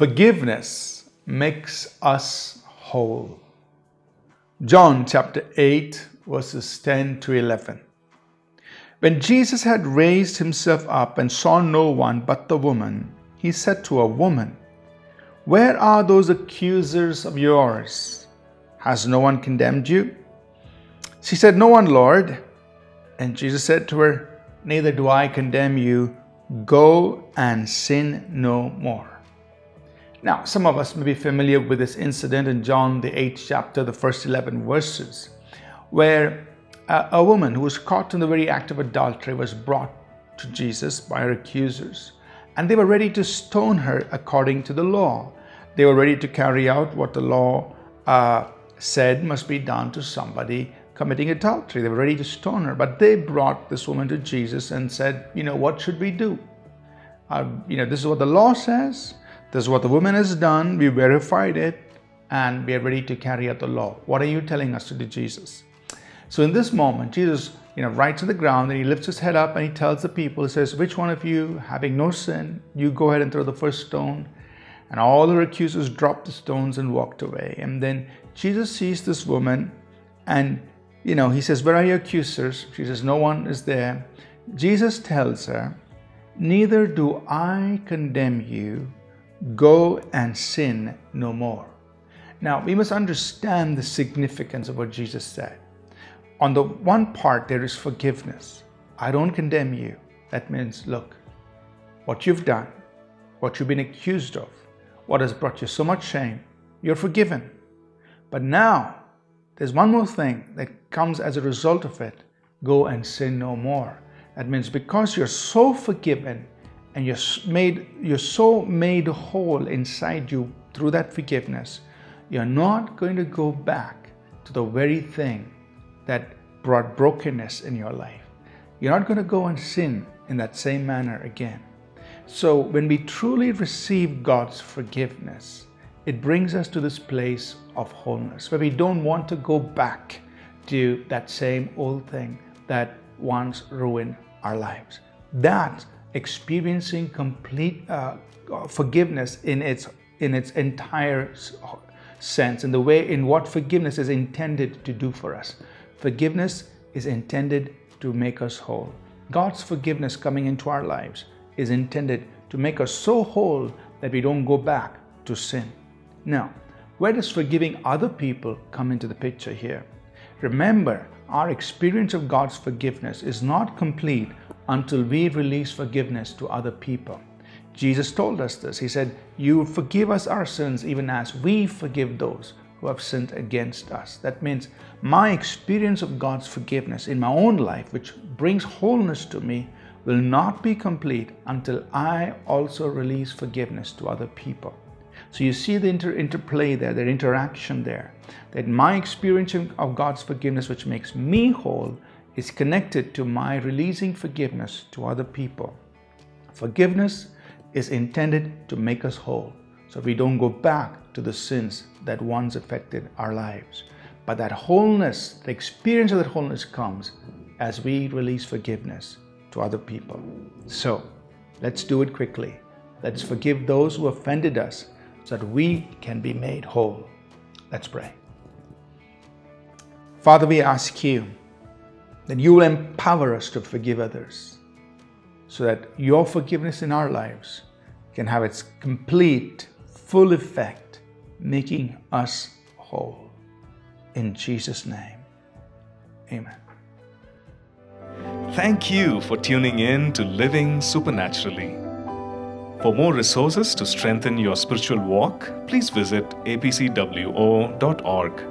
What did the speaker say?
Forgiveness makes us whole. John chapter 8, verses 10 to 11. When Jesus had raised himself up and saw no one but the woman, he said to a woman, Where are those accusers of yours? Has no one condemned you? She said, No one, Lord. And Jesus said to her, Neither do I condemn you. Go and sin no more. Now, some of us may be familiar with this incident in John, the 8th chapter, the first 11 verses, where a, woman who was caught in the very act of adultery was brought to Jesus by her accusers, and they were ready to stone her according to the law. They were ready to carry out what the law uh, said must be done to somebody committing adultery. They were ready to stone her, but they brought this woman to Jesus and said, You know, what should we do? Uh, you know, this is what the law says. This is what the woman has done. We verified it and we are ready to carry out the law. What are you telling us to do, Jesus? So in this moment, Jesus, you know, right to the ground and he lifts his head up and he tells the people, he says, which one of you, having no sin, you go ahead and throw the first stone. And all her accusers dropped the stones and walked away. And then Jesus sees this woman and, you know, he says, where are your accusers? She says, no one is there. Jesus tells her, neither do I condemn you Go and sin no more. Now, we must understand the significance of what Jesus said. On the one part, there is forgiveness. I don't condemn you. That means, look, what you've done, what you've been accused of, what has brought you so much shame, you're forgiven. But now, there's one more thing that comes as a result of it go and sin no more. That means because you're so forgiven, and you're made you're so made whole inside you through that forgiveness you're not going to go back to the very thing that brought brokenness in your life. You're not going to go and sin in that same manner again. So when we truly receive god's forgiveness it brings us to this place of wholeness where we don't want to go back to that same old thing that once ruined our lives. That experiencing complete uh, forgiveness in its in its entire sense in the way in what forgiveness is intended to do for us. Forgiveness is intended to make us whole. God's forgiveness coming into our lives is intended to make us so whole that we don't go back to sin. Now where does forgiving other people come into the picture here? Remember our experience of god's forgiveness is not complete until we release forgiveness to other people. Jesus told us this. He said, You forgive us our sins even as we forgive those who have sinned against us. That means my experience of God's forgiveness in my own life, which brings wholeness to me, will not be complete until I also release forgiveness to other people. So you see the inter- interplay there, the interaction there. That my experience of God's forgiveness, which makes me whole, is connected to my releasing forgiveness to other people. Forgiveness is intended to make us whole so we don't go back to the sins that once affected our lives. But that wholeness, the experience of that wholeness comes as we release forgiveness to other people. So let's do it quickly. Let's forgive those who offended us so that we can be made whole. Let's pray. Father, we ask you then you will empower us to forgive others so that your forgiveness in our lives can have its complete, full effect, making us whole. In Jesus' name, amen. Thank you for tuning in to Living Supernaturally. For more resources to strengthen your spiritual walk, please visit apcwo.org.